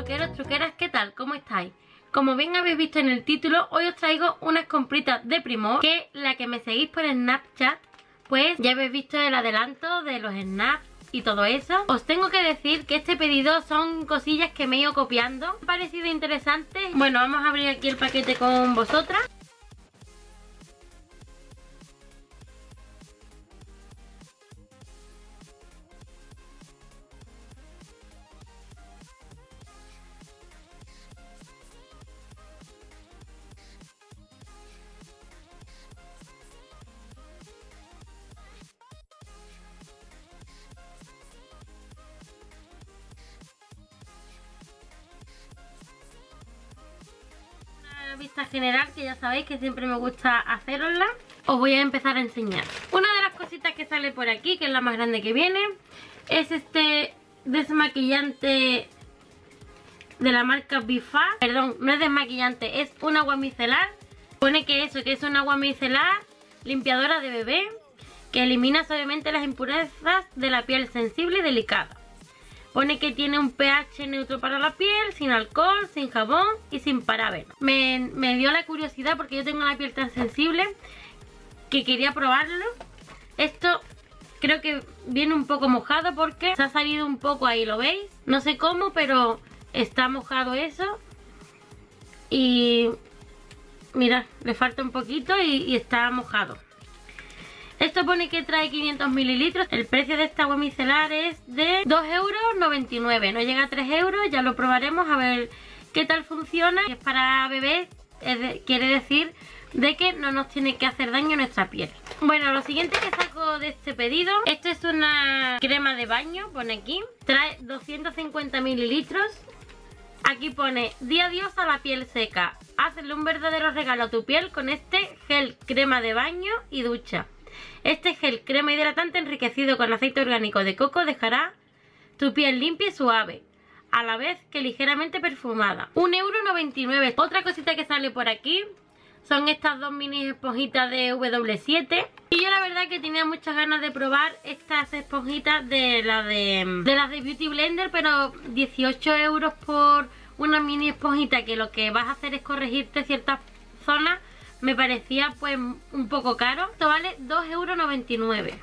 truqueros, truqueras, ¿qué tal? ¿Cómo estáis? Como bien habéis visto en el título, hoy os traigo unas compritas de Primor Que la que me seguís por Snapchat Pues ya habéis visto el adelanto de los snaps y todo eso Os tengo que decir que este pedido son cosillas que me he ido copiando Me ha parecido interesante Bueno, vamos a abrir aquí el paquete con vosotras vista general que ya sabéis que siempre me gusta hacerosla os voy a empezar a enseñar. Una de las cositas que sale por aquí que es la más grande que viene es este desmaquillante de la marca Bifa perdón, no es desmaquillante, es un agua micelar. Pone que eso, que es un agua micelar limpiadora de bebé que elimina suavemente las impurezas de la piel sensible y delicada Pone que tiene un pH neutro para la piel, sin alcohol, sin jabón y sin parabeno. Me, me dio la curiosidad porque yo tengo la piel tan sensible que quería probarlo. Esto creo que viene un poco mojado porque se ha salido un poco ahí, ¿lo veis? No sé cómo, pero está mojado eso. Y mira, le falta un poquito y está mojado. Esto pone que trae 500 mililitros. El precio de esta agua micelar es de 2,99 euros. No llega a 3 euros. Ya lo probaremos a ver qué tal funciona. Es para bebés. quiere decir de que no nos tiene que hacer daño nuestra piel. Bueno, lo siguiente que saco de este pedido. Esto es una crema de baño. Pone aquí. Trae 250 mililitros. Aquí pone, di adiós a la piel seca. Hazle un verdadero regalo a tu piel con este gel crema de baño y ducha. Este gel crema hidratante enriquecido con aceite orgánico de coco dejará tu piel limpia y suave, a la vez que ligeramente perfumada. 1,99€. Otra cosita que sale por aquí son estas dos mini esponjitas de W7. Y yo la verdad que tenía muchas ganas de probar estas esponjitas de, la de, las de Beauty Blender, pero 18 euros por una mini esponjita que lo que vas a hacer es corregirte ciertas zonas me parecía pues un poco caro. Esto vale 2,99€.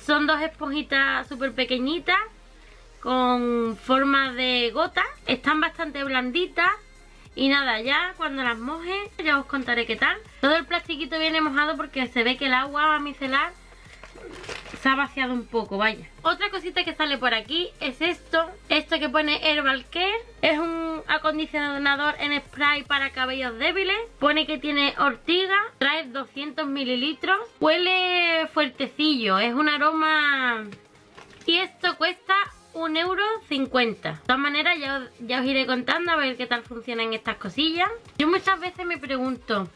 Son dos esponjitas súper pequeñitas con forma de gota. Están bastante blanditas. Y nada, ya cuando las moje ya os contaré qué tal. Todo el plastiquito viene mojado porque se ve que el agua micelar se ha vaciado un poco, vaya. Otra cosita que sale por aquí es esto. Esto que pone Herbal Care. Es un acondicionador en spray para cabellos débiles. Pone que tiene ortiga. Trae 200 mililitros. Huele fuertecillo. Es un aroma... Y esto cuesta un euro De todas maneras ya, ya os iré contando a ver qué tal funcionan estas cosillas. Yo muchas veces me pregunto...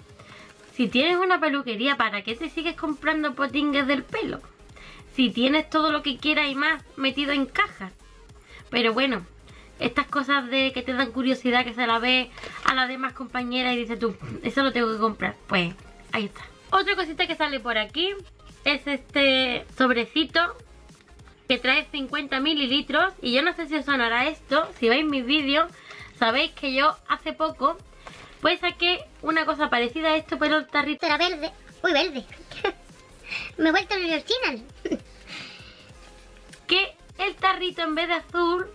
Si tienes una peluquería, ¿para qué te sigues comprando potingues del pelo? Si tienes todo lo que quieras y más metido en cajas. Pero bueno, estas cosas de que te dan curiosidad, que se la ve a las demás compañeras y dices tú, eso lo tengo que comprar. Pues ahí está. Otra cosita que sale por aquí es este sobrecito que trae 50 mililitros. Y yo no sé si os sonará esto, si veis mis vídeos, sabéis que yo hace poco pues saqué una cosa parecida a esto, pero el tarrito era verde. Uy, verde. Me he vuelto en el original. el tarrito en vez de azul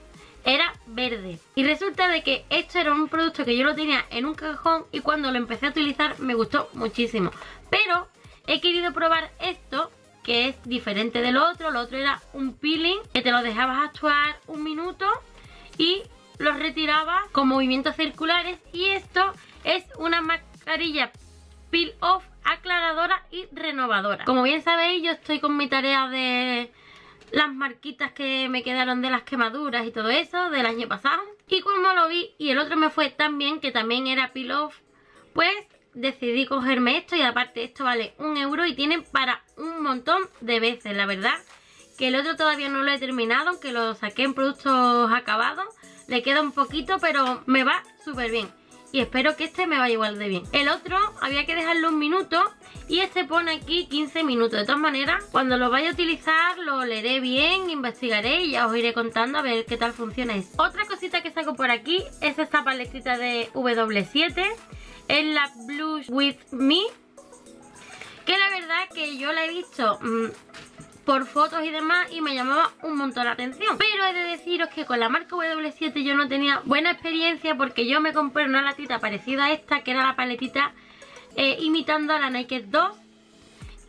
era verde. Y resulta de que esto era un producto que yo lo tenía en un cajón y cuando lo empecé a utilizar me gustó muchísimo. Pero he querido probar esto que es diferente de lo otro. Lo otro era un peeling que te lo dejabas actuar un minuto y lo retirabas con movimientos circulares. Y esto es una mascarilla peel off aclaradora y renovadora. Como bien sabéis yo estoy con mi tarea de las marquitas que me quedaron de las quemaduras y todo eso del año pasado. Y como lo vi y el otro me fue tan bien que también era peel off, pues decidí cogerme esto y aparte esto vale un euro y tiene para un montón de veces, la verdad. Que el otro todavía no lo he terminado, aunque lo saqué en productos acabados. Le queda un poquito, pero me va súper bien. Y espero que este me vaya igual de bien. El otro había que dejarlo un minuto y este pone aquí 15 minutos. De todas maneras, cuando lo vaya a utilizar lo leeré bien, investigaré y ya os iré contando a ver qué tal funciona esto. Otra cosita que saco por aquí es esta paletita de W7. Es la Blush With Me. Que la verdad que yo la he visto... Mm, por fotos y demás y me llamaba un montón la atención. Pero he de deciros que con la marca W7 yo no tenía buena experiencia porque yo me compré una latita parecida a esta que era la paletita eh, imitando a la Naked 2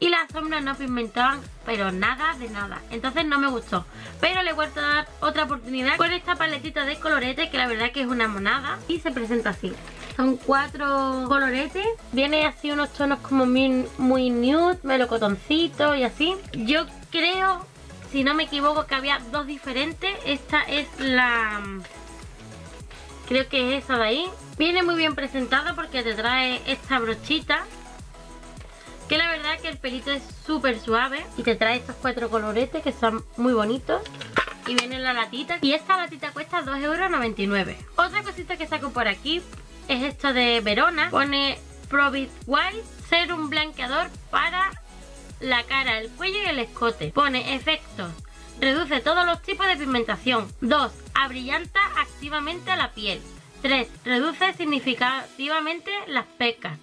y las sombras no pigmentaban pero nada de nada. Entonces no me gustó. Pero le he a dar otra oportunidad con esta paletita de colorete que la verdad que es una monada y se presenta así. Son cuatro coloretes viene así unos tonos como muy, muy nude melocotoncito y así. Yo creo si no me equivoco que había dos diferentes. Esta es la creo que es esa de ahí. Viene muy bien presentada porque te trae esta brochita que la verdad que el pelito es súper suave y te trae estos cuatro coloretes que son muy bonitos. Y viene la latita y esta latita cuesta 2,99€ otra cosita que saco por aquí es esto de Verona. Pone Provit White Serum blanqueador para la cara, el cuello y el escote pone efectos reduce todos los tipos de pigmentación 2. abrillanta activamente la piel 3. Reduce significativamente las pecas.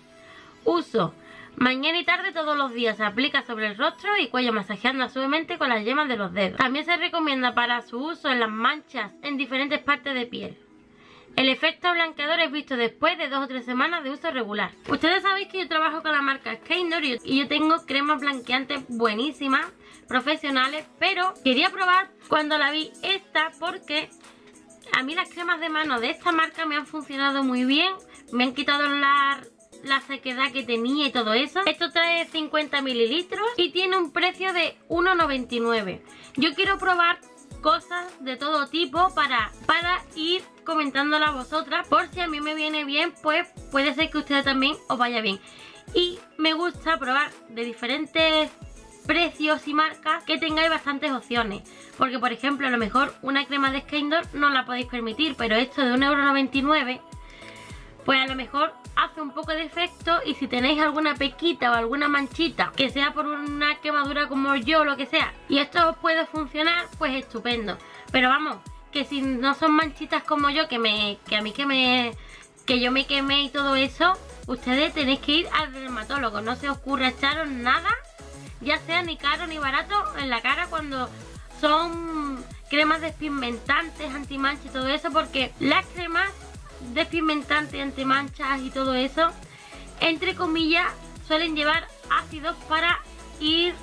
Uso. Mañana y tarde todos los días se aplica sobre el rostro y cuello masajeando suavemente con las yemas de los dedos. También se recomienda para su uso en las manchas en diferentes partes de piel. El efecto blanqueador es visto después de dos o tres semanas de uso regular. Ustedes sabéis que yo trabajo con la marca Skeindor y yo tengo cremas blanqueantes buenísimas, profesionales, pero quería probar cuando la vi esta porque a mí las cremas de mano de esta marca me han funcionado muy bien. Me han quitado la, la sequedad que tenía y todo eso. Esto trae 50 mililitros y tiene un precio de 1,99. Yo quiero probar cosas de todo tipo para, para ir comentándola a vosotras. Por si a mí me viene bien, pues puede ser que a ustedes también os vaya bien. Y me gusta probar de diferentes precios y marcas que tengáis bastantes opciones. Porque por ejemplo a lo mejor una crema de Skindor no la podéis permitir, pero esto de 1,99€ pues a lo mejor un poco de efecto y si tenéis alguna pequita o alguna manchita que sea por una quemadura como yo o lo que sea y esto os puede funcionar, pues estupendo. Pero vamos, que si no son manchitas como yo, que me que a mí que me que yo me quemé y todo eso, ustedes tenéis que ir al dermatólogo, no se os ocurra echaros nada ya sea ni caro ni barato en la cara cuando son cremas despigmentantes, antimanchas y todo eso, porque las cremas despigmentantes, antimanchas y todo eso, entre comillas, suelen llevar ácidos para ir,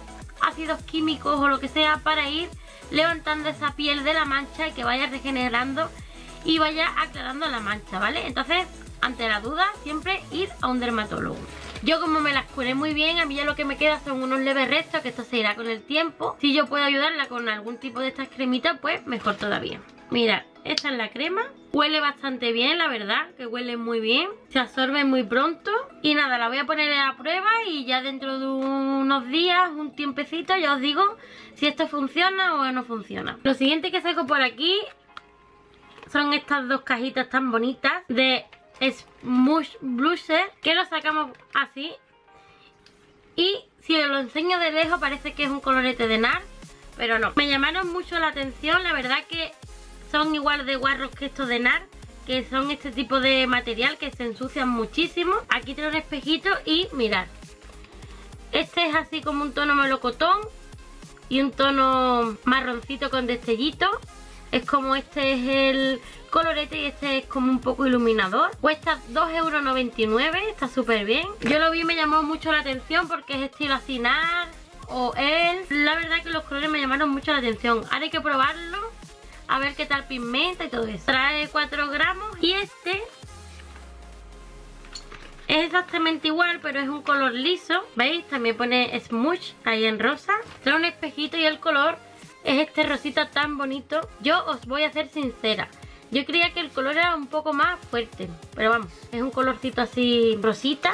ácidos químicos o lo que sea, para ir levantando esa piel de la mancha y que vaya regenerando y vaya aclarando la mancha, ¿vale? Entonces, ante la duda, siempre ir a un dermatólogo. Yo como me las curé muy bien, a mí ya lo que me queda son unos leves restos, que esto se irá con el tiempo. Si yo puedo ayudarla con algún tipo de estas cremitas, pues mejor todavía. Mirad, esta es la crema. Huele bastante bien, la verdad, que huele muy bien. Se absorbe muy pronto. Y nada, la voy a poner a prueba y ya dentro de unos días, un tiempecito, ya os digo si esto funciona o no funciona. Lo siguiente que saco por aquí son estas dos cajitas tan bonitas de Smush Blusher que lo sacamos así y si os lo enseño de lejos parece que es un colorete de NAR pero no, me llamaron mucho la atención la verdad que son igual de guarros que estos de NAR que son este tipo de material que se ensucian muchísimo aquí tiene un espejito y mirad este es así como un tono melocotón y un tono marroncito con destellito es como este es el colorete y este es como un poco iluminador. Cuesta 2,99€, está súper bien. Yo lo vi y me llamó mucho la atención porque es estilo Asinar o él. La verdad que los colores me llamaron mucho la atención. Ahora hay que probarlo, a ver qué tal pigmenta y todo eso. Trae 4 gramos y este es exactamente igual, pero es un color liso. ¿Veis? También pone smooch ahí en rosa. Trae un espejito y el color es este rosita tan bonito. Yo os voy a ser sincera. Yo creía que el color era un poco más fuerte, pero vamos, es un colorcito así rosita.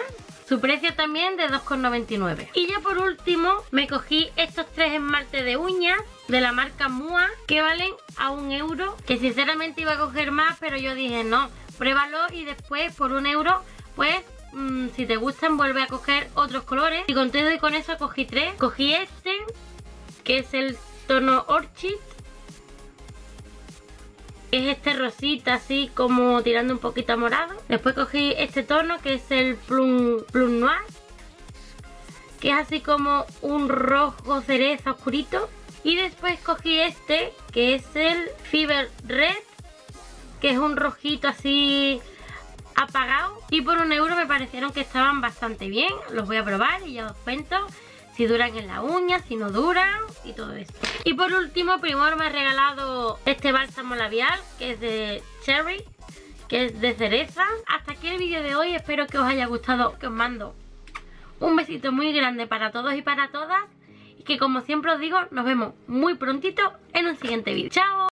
Su precio también de 2,99. Y ya por último me cogí estos tres esmaltes de uñas de la marca MUA que valen a un euro. Que sinceramente iba a coger más, pero yo dije no, pruébalo y después por un euro, pues mm, si te gustan vuelve a coger otros colores. Y con todo y con eso cogí tres. Cogí este, que es el tono Orchid. Es este rosita así como tirando un poquito a morado. Después cogí este tono que es el Plum, Plum Noir. Que es así como un rojo cereza oscurito. Y después cogí este que es el Fever Red. Que es un rojito así apagado. Y por un euro me parecieron que estaban bastante bien. Los voy a probar y ya os cuento si duran en la uña, si no duran y todo eso. Y por último, Primor me ha regalado este bálsamo labial que es de Cherry, que es de cereza. Hasta aquí el vídeo de hoy, espero que os haya gustado, que os mando un besito muy grande para todos y para todas. Y que como siempre os digo, nos vemos muy prontito en un siguiente vídeo. ¡Chao!